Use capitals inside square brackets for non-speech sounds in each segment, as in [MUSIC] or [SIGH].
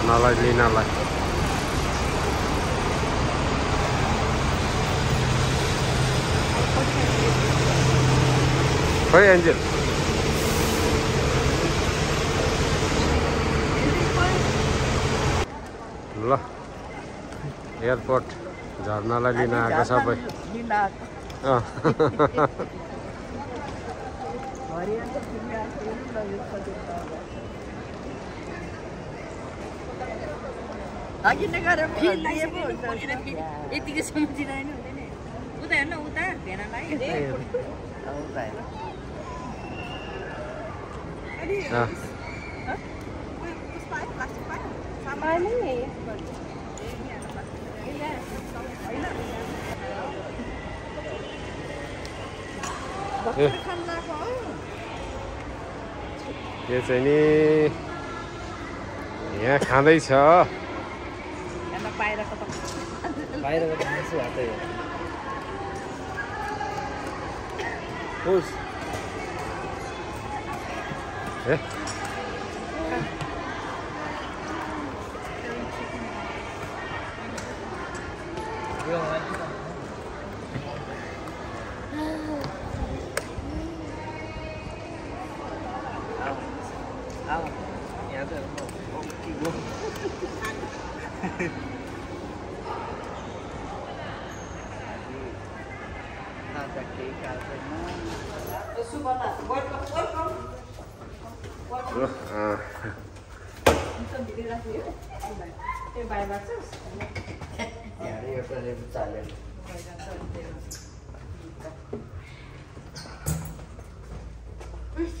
झर्नालाई लिनलाई खोइ एन्जेल ल एयरपोर्ट झर्नालाई लिन आएको सबै अँ यतिकै सम्झिँदैन हुँदैन उता हेर्न उता भेनालाई अँ। ए यो चाहिँ नि यहाँ खाँदैछ बाहर अगर से आते हैं। खुश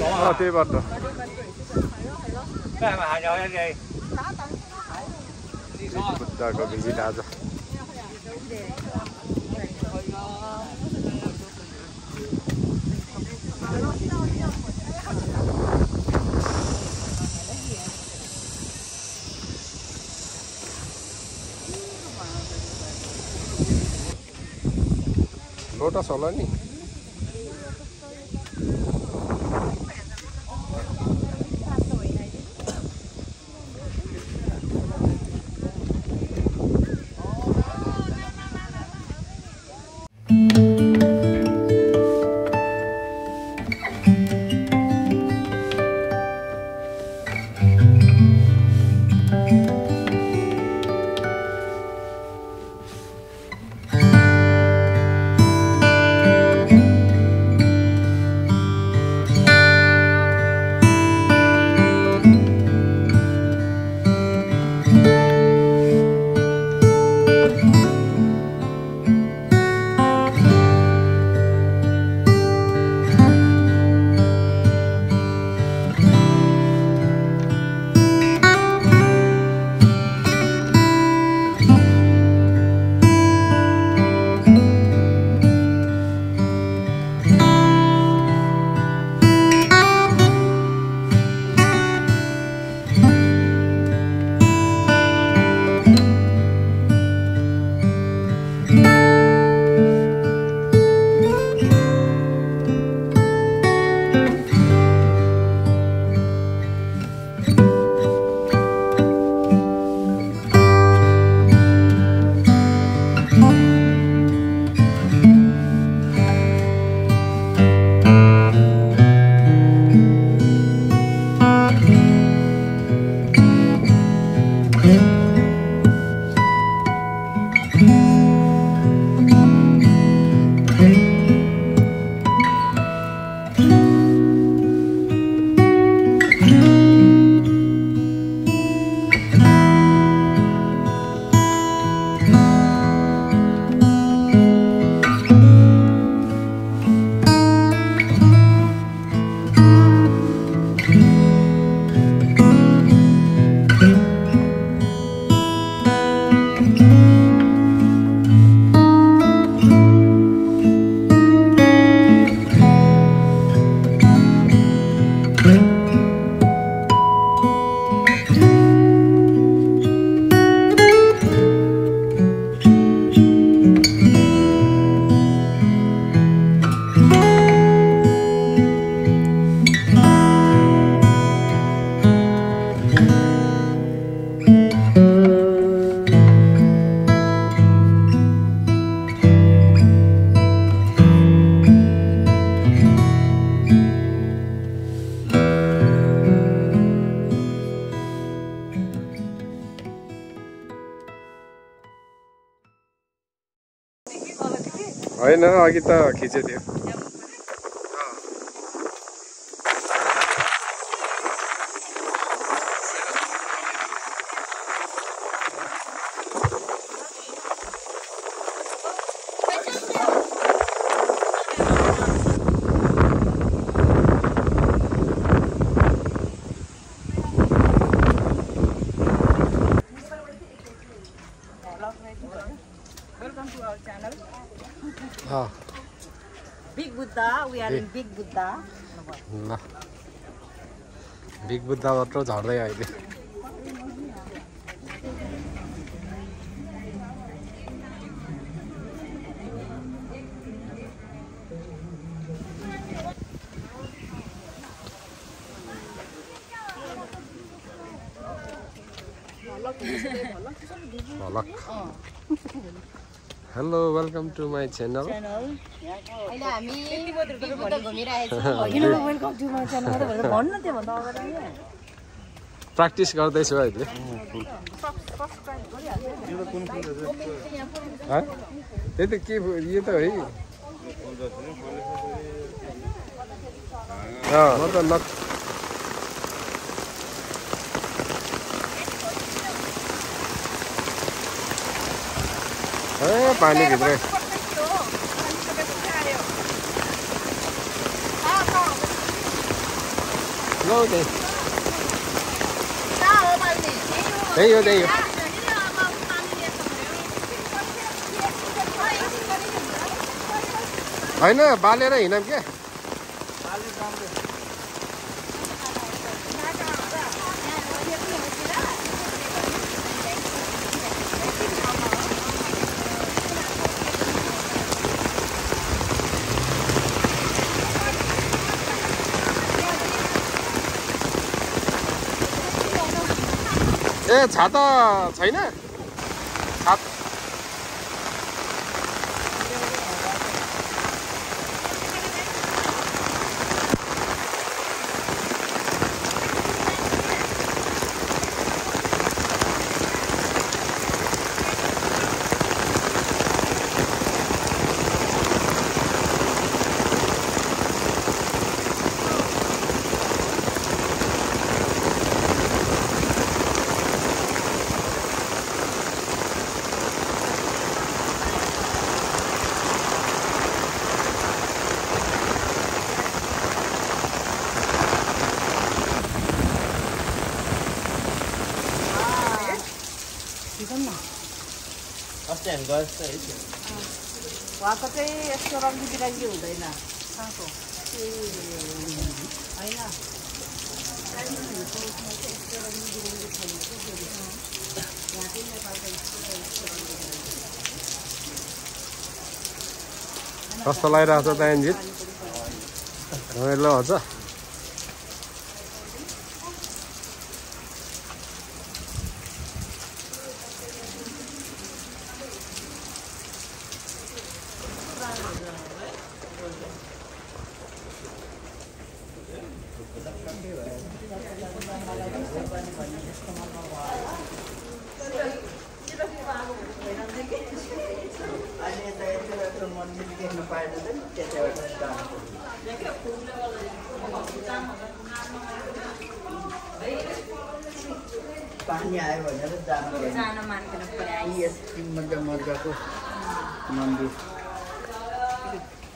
Ờ, tê bật rồi. Cái mà hà nhỏ gì? Bật ra có cái gì đó rồi. টোটা চলেনি खिचेको थियो Welcome Big Buddha. ल बिग बुद्धबाट झर्दै अहिले। Hello welcome to my channel practice [LAUGHS] गर्दैछु अहिले। हाँ? त्यही त के यो त है म त न ए पानीभित्रै लौ त्यही त्यही हो त्यही हो होइन बालेर हिँडौँ क्या ए छाता छैन छात है। उहाँको चाहिँ यस्तो रङ्गी बिरङ्गी हुँदैन कहाँको होइन कस्तो लगाइरहेको छ दाइनजित रमाइलो हुन्छ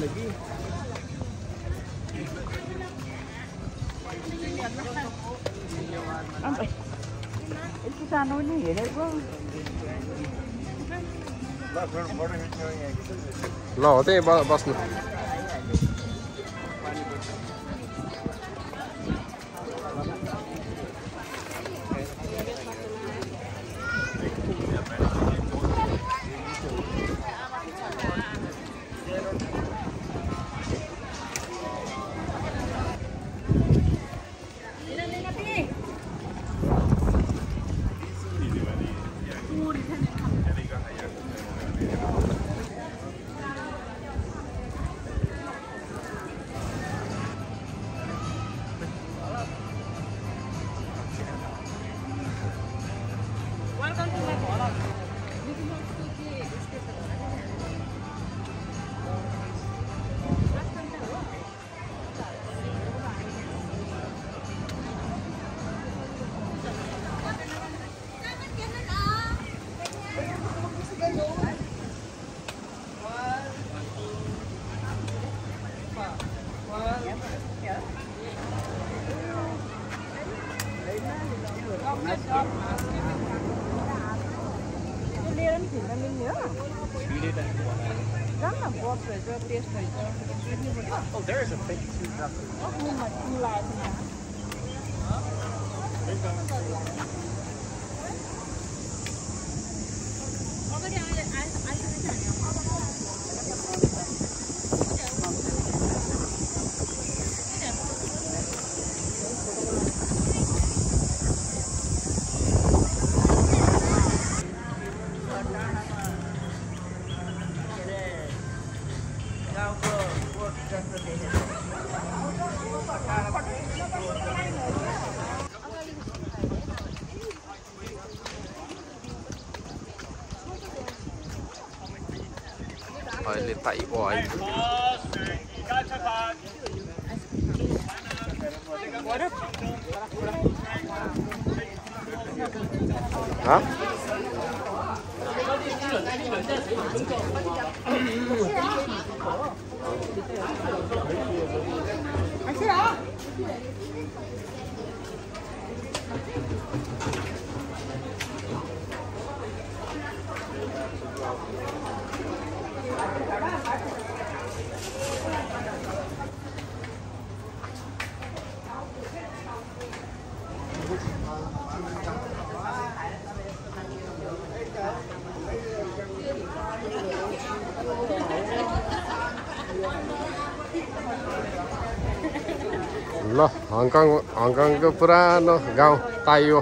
लगी यति सानो नि हेरेको ल हो त्यही Oh, there is a big two. Nhưng mà? Então eu. Olha ele tá aí, ó. Aí. Hã? 还是！啊！Hongkong Hongkong cái pura nó gao tay vô.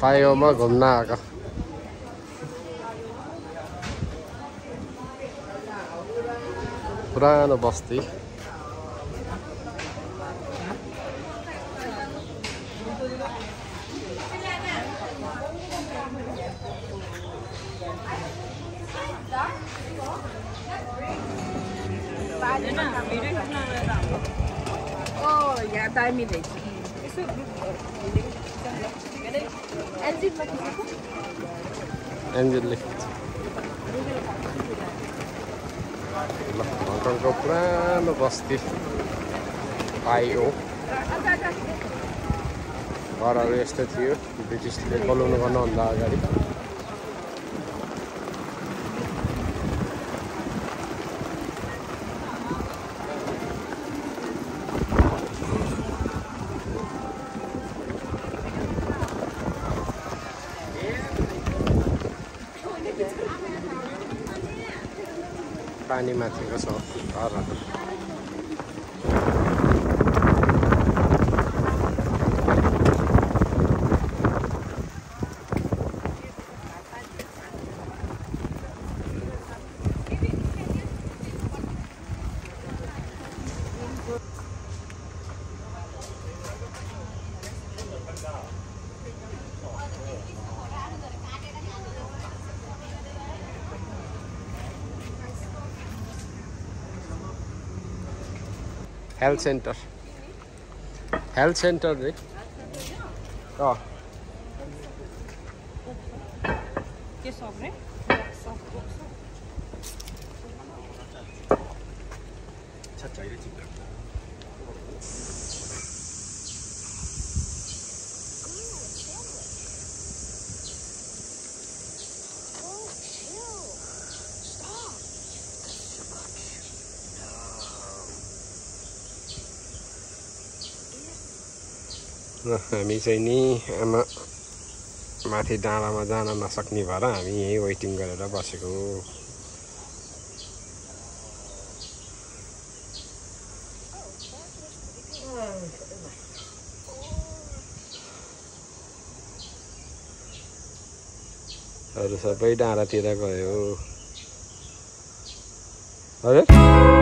Tay vô mà gồm na cả pura nó basti Hãy subscribe cho kênh Ghiền Mì Gõ Để không bỏ lỡ những video hấp dẫn यसो एलजिटमा खिचेको एन्जेलले ल हङकङको पुरानो बस्ती ताइयो घरहरू यस्तो थियो ब्रिटिसले colon गर्नुभन्दा अगाडि पानी माथिको घरहरू हेल्थ सेन्टर हेल्थ सेन्टर रे अँ हामी चाहिँ नि आमा माथि डाँडामा जान नसक्ने भएर हामी यहीँ वेटिङ गरेर बसेको अरू सबै डाँडातिर गयो हजुर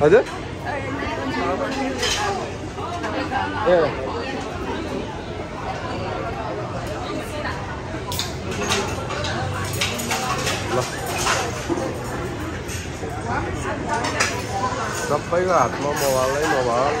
हजुर ए ल सबैको हातमा मोबाइलै मोबाइल